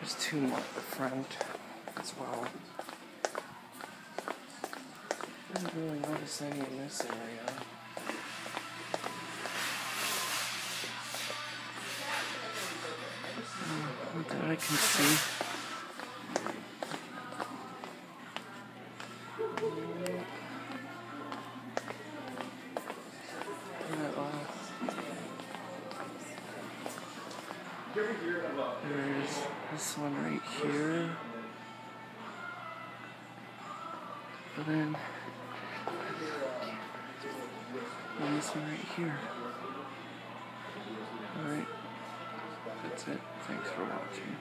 There's two more at the front as well. I didn't really notice any in this area. Uh, that I can see. There's this one right here. But then, and this one right here. Alright, that's it. Thanks for watching.